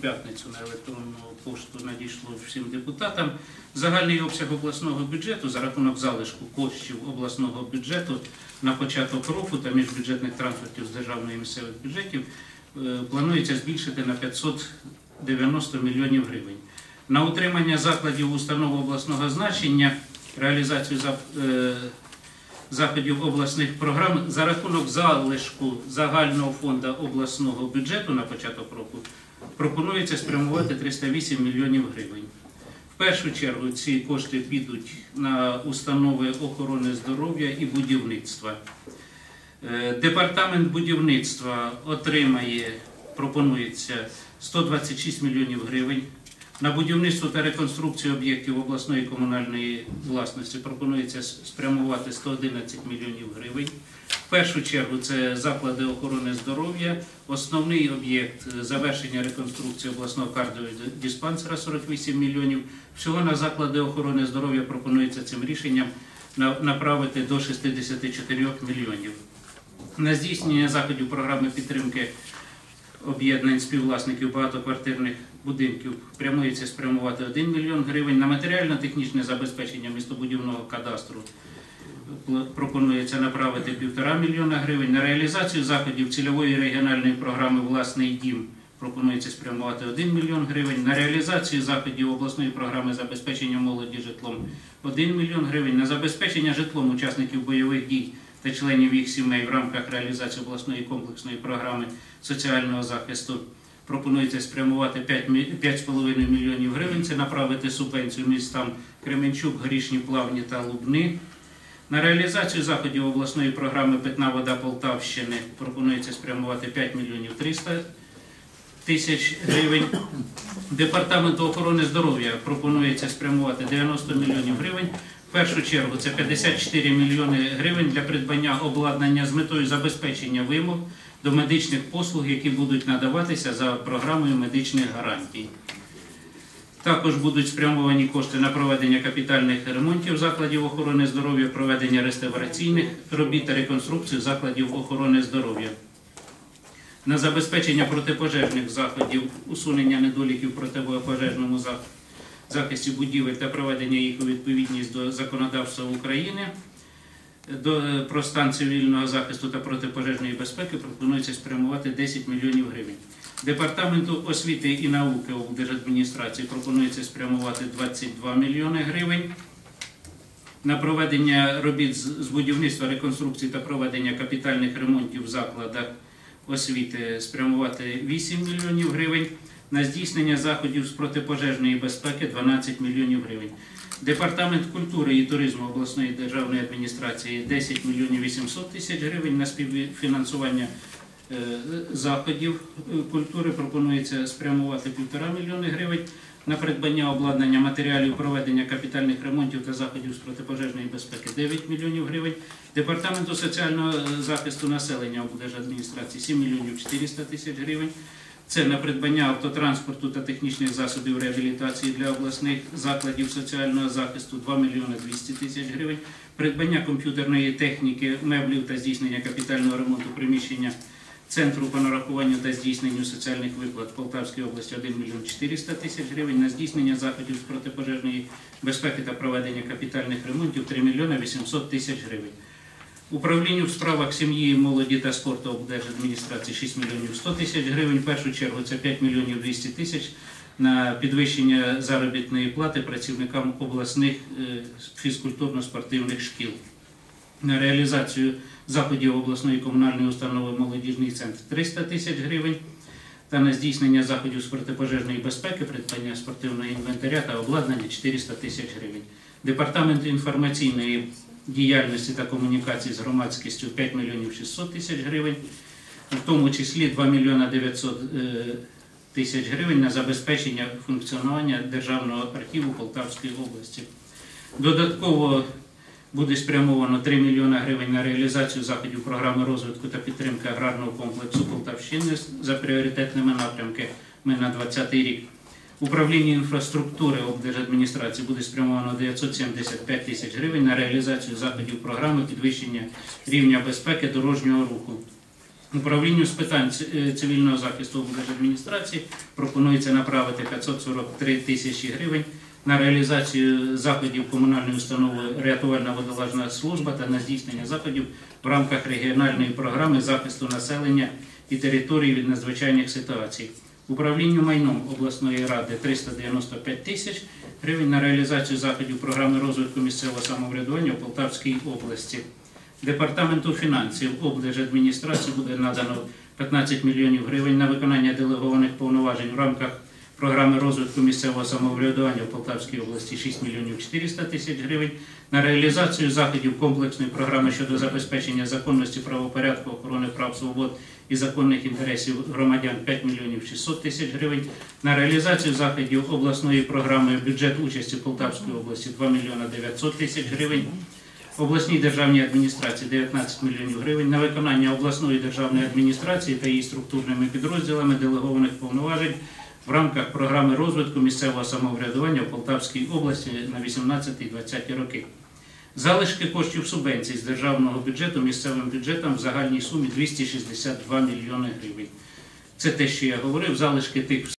п'ятницю на електронну пошту надійшло всім депутатам. Загальний обсяг обласного бюджету за рахунок залишку коштів обласного бюджету на початок року та міжбюджетних трансфертів з державної і місцевих бюджетів е, планується збільшити на 590 мільйонів гривень. На утримання закладів установ обласного значення, реалізацію е, заходів обласних програм за рахунок залишку загального фонду обласного бюджету на початок року пропонується спрямувати 308 мільйонів гривень. В першу чергу ці кошти підуть на установи охорони здоров'я і будівництва. Е, Департамент будівництва отримає, пропонується 126 мільйонів гривень. На будівництво та реконструкцію об'єктів обласної комунальної власності пропонується спрямувати 111 мільйонів гривень. В першу чергу це заклади охорони здоров'я. Основний об'єкт завершення реконструкції обласного кардіодиспансера 48 мільйонів. Всього на заклади охорони здоров'я пропонується цим рішенням направити до 64 мільйонів. На здійснення заходів програми підтримки об'єднань співвласників багатоквартирних будинків прямується спрямувати 1 мільйон гривень. На матеріально-технічне забезпечення містобудівного кадастру пропонується направити 1,5 мільйона гривень. На реалізацію заходів цільової регіональної програми Власний дім пропонується спрямувати 1 мільйон гривень. На реалізацію заходів обласної програми забезпечення молоді житлом 1 мільйон гривень. На забезпечення житлом учасників бойових дій та членів їх сімей в рамках реалізації обласної комплексної програми соціального захисту пропонується спрямувати 5,5 мільйонів гривень. Це направити субвенцію містам Кременчук, Горішні Плавні та Лубни. На реалізацію заходів обласної програми Питна вода Полтавщини пропонується спрямувати 5 мільйонів 300 тисяч гривень. Департаменту охорони здоров'я пропонується спрямувати 90 мільйонів гривень. В першу чергу це 54 мільйони гривень для придбання обладнання з метою забезпечення вимог до медичних послуг, які будуть надаватися за програмою медичних гарантій. Також будуть спрямовані кошти на проведення капітальних ремонтів закладів охорони здоров'я, проведення реставраційних робіт та реконструкцію закладів охорони здоров'я. На забезпечення протипожежних заходів, усунення недоліків протипожежному за- захисті будівель та проведення їх у відповідність до законодавства України. До, е, про стан цивільного захисту та протипожежної безпеки пропонується спрямувати 10 мільйонів гривень. Департаменту освіти і науки облдержадміністрації пропонується спрямувати 22 мільйони гривень. На проведення робіт з будівництва, реконструкції та проведення капітальних ремонтів в закладах освіти спрямувати 8 мільйонів гривень. На здійснення заходів з протипожежної безпеки 12 мільйонів гривень. Департамент культури і туризму обласної державної адміністрації 10 мільйонів 800 тисяч гривень на співфінансування е, заходів е, культури пропонується спрямувати 1,5 мільйони гривень на придбання обладнання матеріалів проведення капітальних ремонтів та заходів з протипожежної безпеки 9 мільйонів гривень. Департаменту соціального е, захисту населення облдержадміністрації 7 мільйонів 400 тисяч гривень. Це на придбання автотранспорту та технічних засобів реабілітації для обласних закладів соціального захисту 2 мільйони 200 тисяч гривень. Придбання комп'ютерної техніки, меблів та здійснення капітального ремонту приміщення Центру по нарахуванню та здійсненню соціальних виплат в Полтавській області 1 мільйон 400 тисяч гривень. На здійснення заходів з протипожежної безпеки та проведення капітальних ремонтів 3 мільйони 800 тисяч гривень. Управлінню в справах сім'ї, молоді та спорту облдержадміністрації 6 мільйонів 100 тисяч гривень. В першу чергу це 5 мільйонів 200 тисяч на підвищення заробітної плати працівникам обласних е, фізкультурно-спортивних шкіл. На реалізацію заходів обласної комунальної установи молодіжний центр 300 тисяч гривень та на здійснення заходів з протипожежної безпеки, придбання спортивного інвентаря та обладнання 400 тисяч гривень. Департамент інформаційної діяльності та комунікації з громадськістю 5 мільйонів 600 тисяч гривень, в тому числі 2 мільйона 900 е, тисяч гривень на забезпечення функціонування Державного архіву Полтавської області. Додатково буде спрямовано 3 мільйона гривень на реалізацію заходів програми розвитку та підтримки аграрного комплексу Полтавщини за пріоритетними напрямками на 2020 рік. Управління інфраструктури облдержадміністрації буде спрямовано 975 тисяч гривень на реалізацію заходів програми підвищення рівня безпеки дорожнього руху. Управлінню з питань е, цивільного захисту облдержадміністрації пропонується направити 543 тисячі гривень на реалізацію заходів комунальної установи рятувальна водолажна служба та на здійснення заходів в рамках регіональної програми захисту населення і території від надзвичайних ситуацій. Управлінню майном обласної ради 395 тисяч гривень на реалізацію заходів програми розвитку місцевого самоврядування в Полтавській області. Департаменту фінансів облдержадміністрації буде надано 15 мільйонів гривень на виконання делегованих повноважень в рамках програми розвитку місцевого самоврядування в Полтавській області 6 мільйонів 400 тисяч гривень, на реалізацію заходів комплексної програми щодо забезпечення законності правопорядку, охорони прав свобод і законних інтересів громадян 5 мільйонів 600 тисяч гривень, на реалізацію заходів обласної програми бюджет участі Полтавської області 2 мільйона 900 тисяч гривень, обласній державній адміністрації 19 мільйонів гривень на виконання обласної державної адміністрації та її структурними підрозділами делегованих повноважень в рамках програми розвитку місцевого самоврядування в Полтавській області на 18-20 роки. Залишки коштів субвенцій з державного бюджету місцевим бюджетам в загальній сумі 262 мільйони гривень. Це те, що я говорив, залишки тих